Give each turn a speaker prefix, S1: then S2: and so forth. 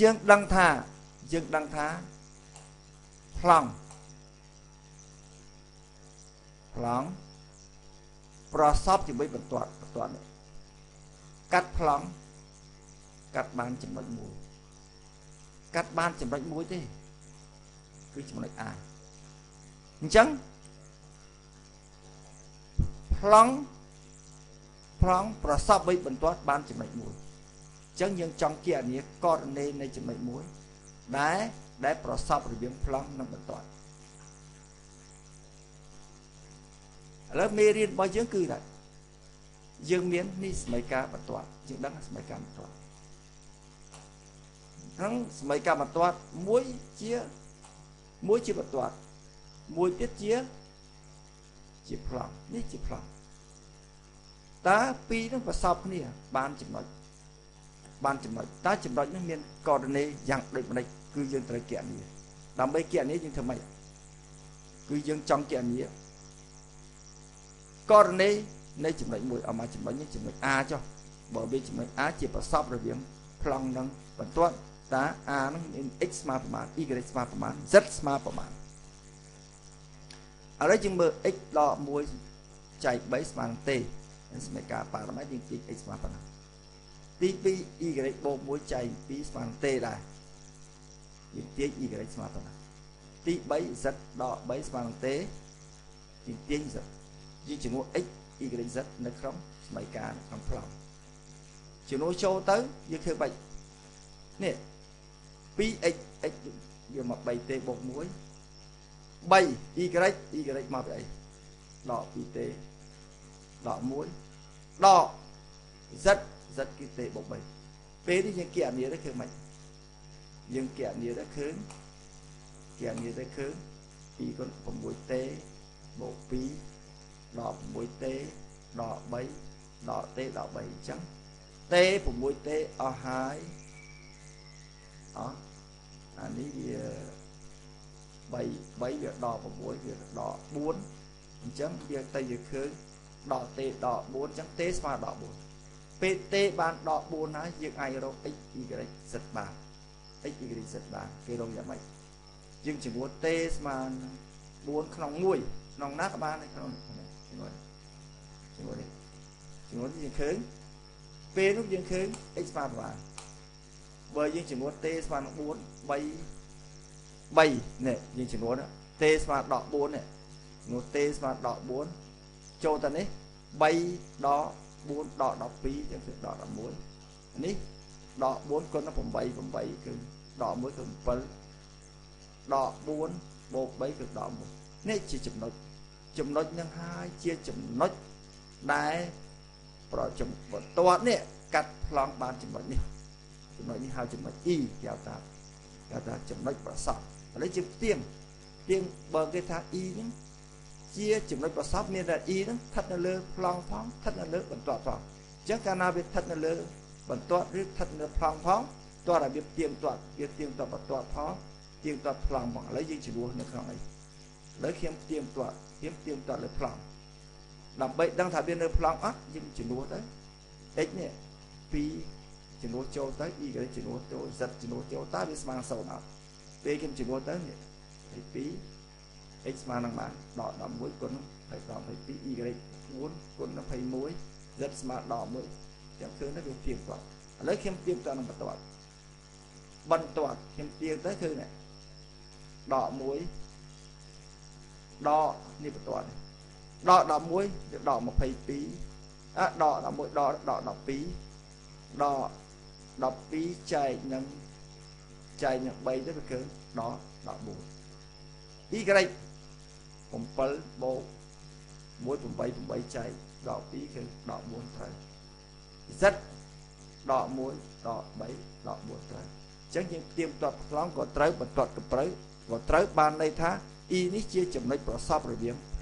S1: យើងដឹងថាយើងដឹងថាប្លង់ប្លង់ប្រសពជាមួយបន្ទាត់បន្ទាត់នេះកាត់ប្លង់កាត់បានចំណុចមួយកាត់បានចំណុចមួយទេគឺចំណុច A អញ្ចឹងប្លង់ប្លង់ប្រសពបីបន្ទាត់បានចំណុចមួយអញ្ចឹងយើងចង់ជាអានិករណីនៃចំណុចមួយដែលដែលប្រសពរវាងប្លង់និងបន្ទាត់ឥឡូវមេរៀនរបស់យើងគឺថាយើងមាននេះសមីការបន្ទាត់យើងដឹងសមីការបន្ទាត់ហ្នឹងសមីការបន្ទាត់មួយជាមួយជាបន្ទាត់មួយទៀតជាជាប្លង់នេះជាប្លង់តើពីរនឹងប្រសពគ្នាបានចំណុច បានចំណុចតើចំណុចនេះមានករណីយ៉ាងដូចម្ដេចគឺយើងត្រូវគណនាដើម្បីគណនាយើងធ្វើម៉េចគឺយើងចង់គណនាករណីនៃចំណុចមួយអមកចំណុចនេះចំណុច A ចុះបើវាចំណុច A ជាប្រសពរវាងប្លង់នឹងបន្ទាត់តើ A នឹងមាន x ស្មើប្រមាណ y ស្មើប្រមាណ z ស្មើប្រមាណឥឡូវយើងមើល x ដក1ចែក3ស្មើនឹងទេសមីការបរមយើងទាញ x ស្មើប៉ុណ្ណា ទី2 y បូក1ចែក2ស្មើនឹងទេដែរយើងទាញ y ស្មើប៉ុណ្ណាទី3 z ដក3ស្មើនឹងទេយើងទាញ z យើងជំនួស x y z នៅក្នុងសមីការក្នុងប្លង់ជំនួសចូលទៅយើងធ្វើបាច់នេះ 2x x វាមក3ទេបូក1 3 y y y មកពីអីដក2ទេដក1ដក z z គឺទេបូក3ពេលនេះយើងគណនាទៅឃើញមិនយើងគណនាទៅឃើញគណនាទៅឃើញ2គុណ6ទេបូក2ដក6ទេដក3ដកទេដក3អញ្ចឹងទេ6ទេអស់ហើយអស់អានេះវា3 3វាដក6វាដក4អញ្ចឹងវាទៅវាឃើញដកទេដក4អញ្ចឹងទេស្មើដក4 ពេលទេបានដក4ហើយយើងអាចរក x y z បាន x y z បានគេរកយ៉ាងម៉េចយើងជាមួយទេស្មើ4ក្នុង1ក្នុងណាក៏បានដែរក្នុងជាមួយជាមួយនេះជាមួយនេះយើងឃើញពេលនោះយើងឃើញ x ស្មើប្រហែលបើយើងជាមួយទេស្មើនឹង4 3 3នេះយើងជាមួយទេស្មើដក4នេះជាមួយទេស្មើដក4ចូលទៅនេះ3ដក 4ដក12យើងគឺដក11នេះដក4គុណ8 8គឺដក1គឺ7ដក4បូក3គឺដក1នេះជាចំណុចចំណុចនឹងហើយជាចំណុចដែលប្រចំបន្ទាត់នេះកាត់ប្លង់បានចំណុចនេះចំណុចនេះហៅចំណុច E គេហៅថាគេហៅថាចំណុចប្រសពឥឡូវជាផ្ទៀងផ្ទៀងបើគេថា E ហ្នឹង ជាចំណុចប្រសពមានតែ E ហ្នឹងស្ថិតនៅលើប្លង់ផងស្ថិតនៅលើបន្ទាត់ផងអញ្ចឹងកាលណាវាស្ថិតនៅលើបន្ទាត់ឬស្ថិតនៅប្លង់ផងតោះតែវាផ្ទៀងទាត់វាផ្ទៀងទាត់បន្ទាត់ផងផ្ទៀងទាត់ប្លង់ផងឥឡូវយើងជំនួសនៅក្នុងអីឥឡូវខ្ញុំផ្ទៀងទាត់ខ្ញុំផ្ទៀងទាត់លើប្លង់ដើម្បីដឹងថាវានៅប្លង់អត់យើងជំនួសទៅ x នេះ2ជំនួសចូលទៅ y ជំនួសចូល z ជំនួសចូលតើវាស្មើនឹង0អត់ពេលខ្ញុំជំនួសទៅនេះ2 x ស្មើនឹងបានដក11គុណ22 y 4គុណ21 z ស្មើដក1ចាំឃើញទៅវាទៀងគាត់ឥឡូវខ្ញុំទៀងទៅនឹងបន្ទាត់បន្ទាត់ខ្ញុំទៀងទៅគឺនេះដក1ដកនេះបន្ទាត់នេះដក11វាដក22អដក11ដកដក12ដក12ចែកនឹងចែកនឹង3ទៅវាគឺដក14 y 7បូក1 8 8ចែកដក2គឺដក4ត្រូវ z ដក1ដក3ដក4ត្រូវអញ្ចឹងយើងទៀមទាត់ផ្លង់ក៏ត្រូវបន្ទាត់ក៏ត្រូវក៏ត្រូវបានន័យថា e នេះជាចំណុចប្រសពរវាង